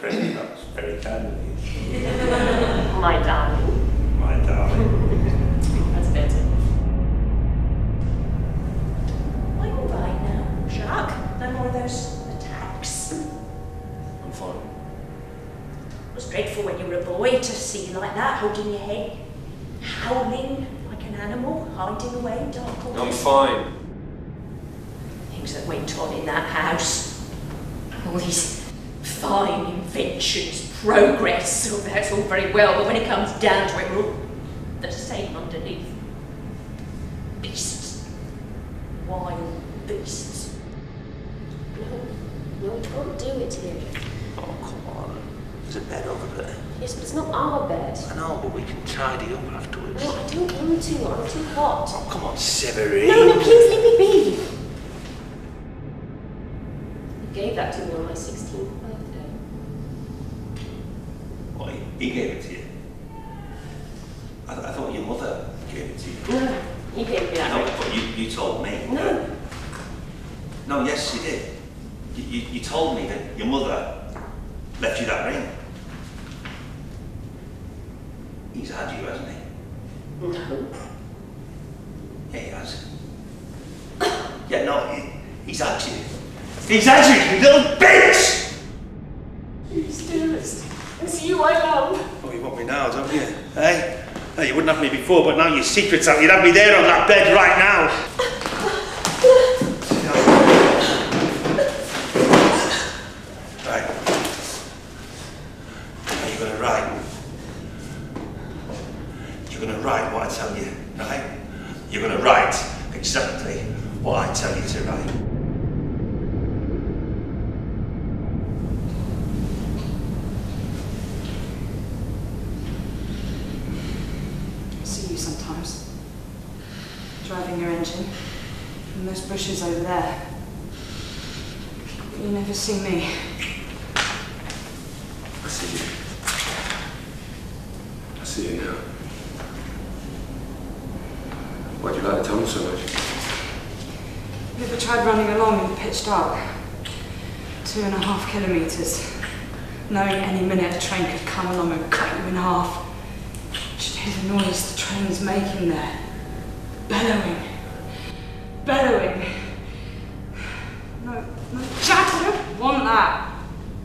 Bought me. That was very kind of you. My darling. My darling. That's better. Are you all right now, Jacques? No more of those attacks. I'm fine. It was dreadful when you were a boy to see you like that, holding your head, howling like an animal, hiding away in dark I'm fine. Things that went on in that house. All these fine inventions, progress, oh, that's all very well, but when it comes down to it, we're all the same underneath. Beasts. Wild beasts. No, no, we can't do it here. Oh, come on. There's a bed over there. Yes, but it's not our bed. I know, but we can tidy up afterwards. No, I don't want to. I'm too hot. Oh, come on, Severine. No, no, please leave me be. You gave that to me on my 16th birthday. He- gave it to you? I, I thought your mother gave it to you. No, he gave me that. No, but you, you told me. No. No, yes, you did. You, you, you told me that your mother left you that ring. He's had you, hasn't he? No. Yeah, he has. yeah, no, he, he's had you. He's had you, you little bitch! Please, dearest. It's you I love. Oh, you want me now, don't you? Eh? No, you wouldn't have me before, but now your secret's out. You'd have me there on that bed right now. Right. You're gonna write. You're gonna write what I tell you, right? You're gonna write exactly what I tell you to write. I see you sometimes. Driving your engine. In those bushes over there. But you never see me. I see you. I see you now. Why'd you like the tunnel so much? You ever tried running along in the pitch dark? Two and a half kilometres. Knowing any minute a train could come along and cut you in half. You should hear the noise the train's making there. Bellowing. Bellowing. No, no, Jack, I don't want that.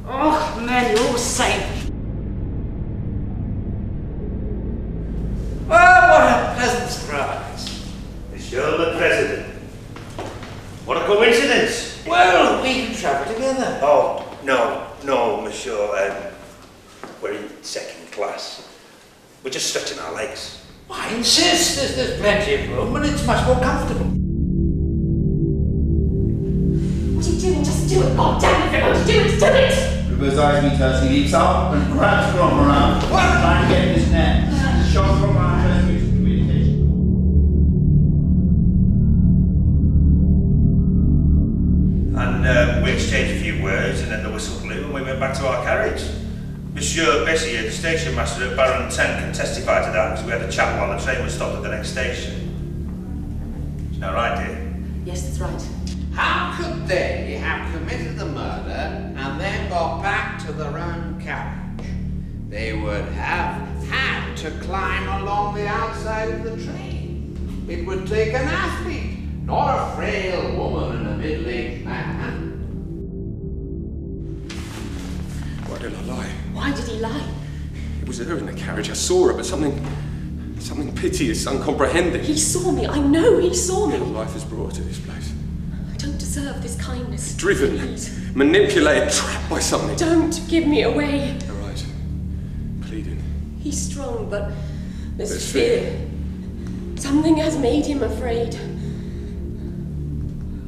Oh, man, you're all the same. Well, what a pleasant surprise. Monsieur the President. What a coincidence. Well, we can travel together. Oh, no, no, Monsieur. Um, we're in second class. We're just stretching our legs. I insist. There's, there's plenty of room and it's much more comfortable. Do it. God damn it, if you're going to do it, do it! Reverse eyes me turns, he leaps up and grabs from around. Trying to get in his neck. Shot from our transmitted. And uh, we exchanged a few words, and then the whistle blew, and we went back to our carriage. Monsieur Bessier, the station master at Barentin, can testify to that because we had a chat while the train was stopped at the next station. Is that right, dear? Yes, that's right. How could they have committed the murder and then got back to their own carriage? They would have had to climb along the outside of the train. It would take an athlete, not a frail woman and a middle-aged man. Why did I lie? Why did he lie? It was her in the carriage. I saw her, but something. something piteous, uncomprehending. He saw me. I know he saw Your me. life has brought her to this place. Deserve this kindness. Driven, Please, manipulated, trapped by something. don't give me away. All right. Pleading. He's strong, but there's There's fear. Something has made him afraid.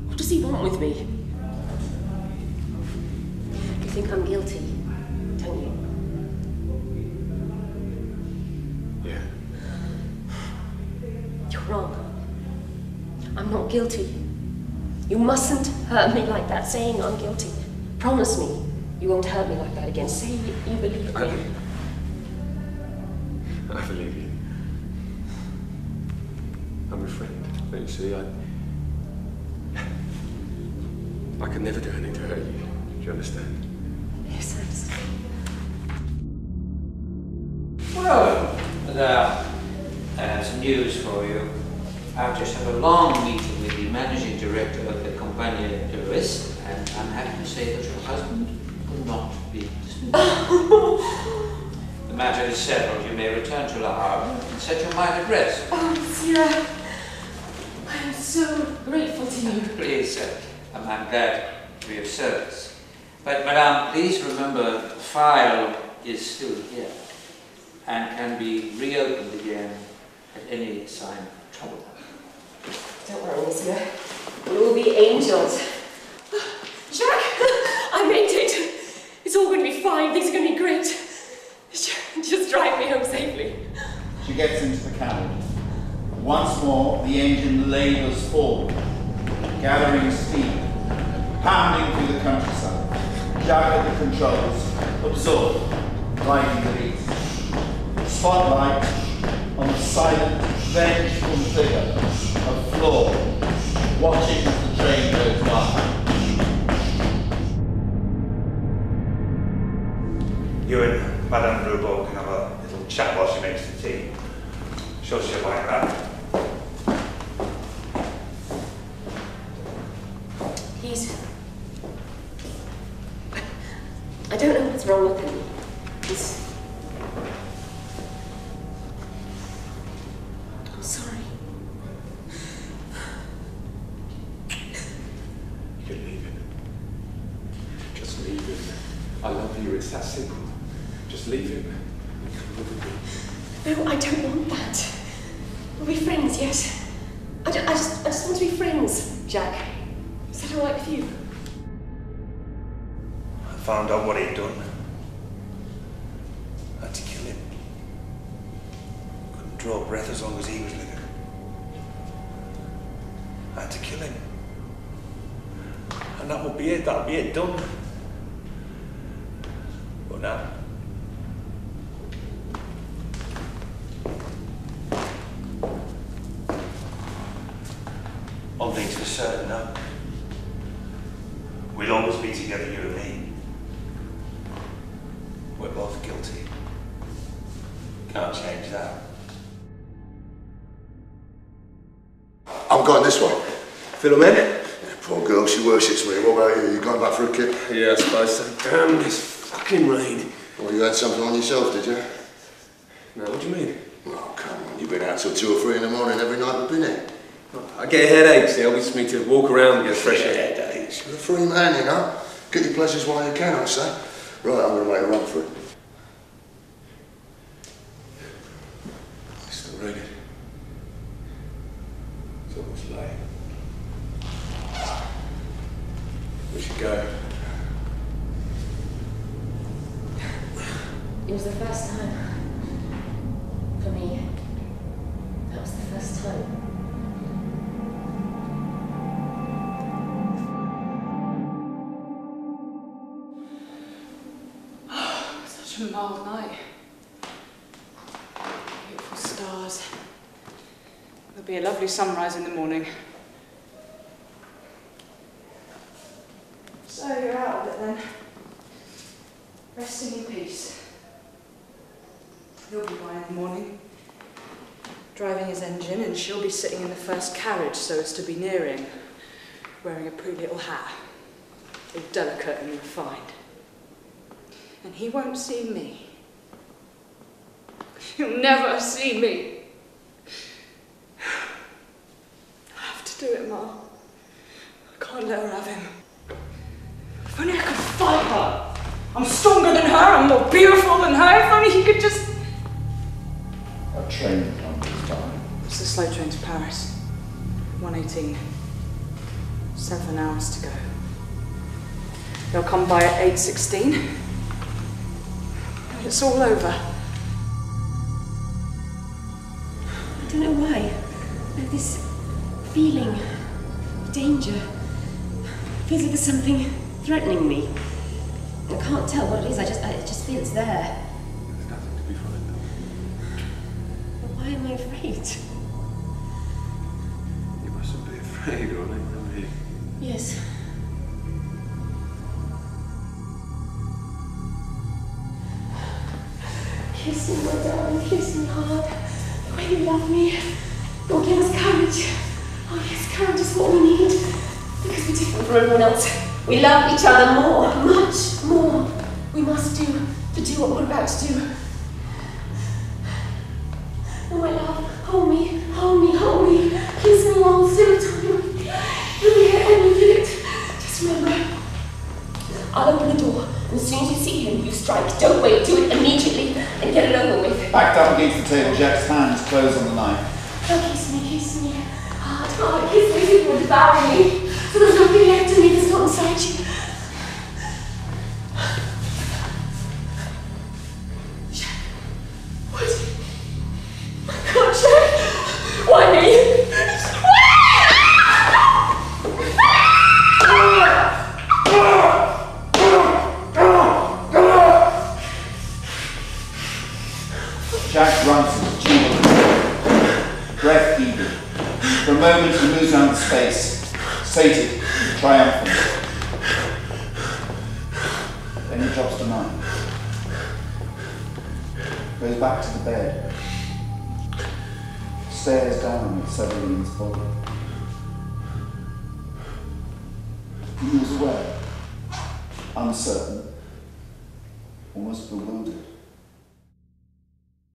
What does he want with me? You think I'm guilty, don't you? Yeah. You're wrong. I'm not guilty. You mustn't hurt me like that, saying I'm guilty. Promise me you won't hurt me like that again. Say you believe I, me. I believe you. I'm your friend. Don't you see? I. I could never do anything to hurt you. Do you understand? Yes, I understand. Well, now, I have some news for you. I've just had a long meeting with the managing director of the Compagnie de l'Ouest, and I'm happy to say that your husband will not be dismissed. the matter is settled. You may return to Le Havre and set your mind at rest. Oh, Monsieur, I am so grateful to you. Please, uh, I'm, I'm glad to be of service. But, Madame, please remember the file is still here and can be reopened again at any sign of trouble. Don't worry, Monsieur. We'll be angels. Jack, I made it. It's all going to be fine. Things are going to be great. Just drive me home safely. She gets into the carriage. Once more, the engine labours forward, gathering speed, pounding through the countryside. Jack at the controls, absorbed, riding the lead. Spotlight on the silent, vengeful figure of Flore, watching the train goes by. You and Madame Roubaud can have a little chat while she makes the tea. Sure she'll like that. He's. I don't know what's wrong with him. He's. I'm sorry. You can leave him. Just leave him. I love you. It's that simple. Just leave him. Come with me. No, I don't want that. We'll be friends, yes. I, ju- I just, I just want to be friends, Jack. Is that all right with you? I found out what he'd done. I had to kill him. Couldn't draw breath as long as he was living. I had to kill him. And that would be it, that would be it, done. But now, one thing's for certain now. We'll always be together, you and me. We're both guilty. Can't change that. I'm going this way. Philomene? Poor girl, she worships me. What about you? You going back for a kick? Yeah, I suppose so. Damn this fucking rain. Well, you had something on yourself, did you? No, what do you mean? Oh, come on. You've been out till two or three in the morning every night we've been here. I get headaches. It helps me to walk around and get fresh air. Headaches. You're a free man, you know. Get your pleasures while you can, I say. Right, I'm going to make a run for it. It's still raining. It's almost late. We should go. It was the first time. For me. That was the first time. Such a mild night. Beautiful stars. There'll be a lovely sunrise in the morning. So you're out of it then. Resting in peace. He'll be by in the morning. Driving his engine, and she'll be sitting in the first carriage so as to be near him, wearing a pretty little hat. All delicate and refined. And he won't see me. He'll never see me. I have to do it, Ma. I can't let her have him. If only I could fight her. I'm stronger than her, I'm more beautiful than her. If only he could just. A train comes by. It's the slow train to Paris. 118. Seven hours to go. They'll come by at 8.16. And it's all over. I don't know why. I have this feeling of danger. feels like there's something threatening me. I can't tell what it is. I just, I just feel it's there. There's nothing to be frightened of. But why am I afraid? There you go, mate. Over here. Yes. Kiss me, my darling, kiss me hard. The way you love me. Oh, give us courage. Oh, yes, courage is what we need. Because we're different from everyone else. We love each other more, much more. We must do to do what we're about to do. Oh, my love, hold me, hold me, hold me. Kiss me the time. Let me hear every minute. Just remember, I'll open the door, and as soon as you see him, you strike. Don't wait, do it immediately and get it over with. Backed up against the table, Jack's hands close on the knife. Oh, kiss me, kiss me. Hard, hard, kiss me, you will devour me. So there's nothing left of me that's not inside you. Goes back to the bed. Stares down at Severine's body. He moves away, uncertain, almost bewildered.